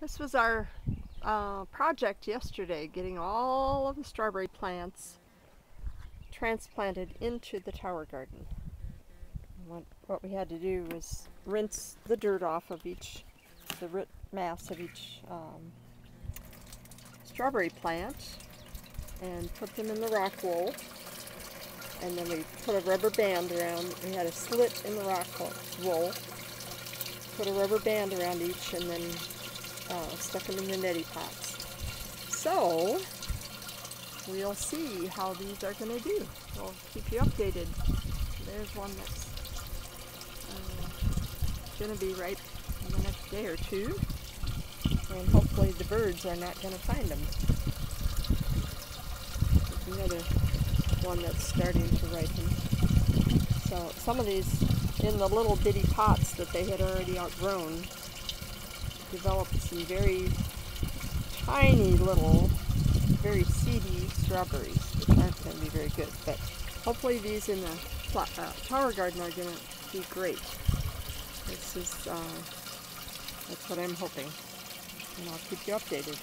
This was our uh, project yesterday, getting all of the strawberry plants transplanted into the tower garden. What, what we had to do was rinse the dirt off of each, the root mass of each um, strawberry plant and put them in the rock wool. And then we put a rubber band around, we had a slit in the rock wool, put a rubber band around each and then uh, stuck them in the neti pots. So, we'll see how these are going to do. We'll keep you updated. There's one that's uh, going to be ripe in the next day or two. And hopefully the birds are not going to find them. There's another one that's starting to ripen. So some of these in the little bitty pots that they had already outgrown developed some very tiny little, very seedy strawberries, which aren't going to be very good. But hopefully these in the uh, tower garden are going to be great. This is, uh, that's what I'm hoping. And I'll keep you updated.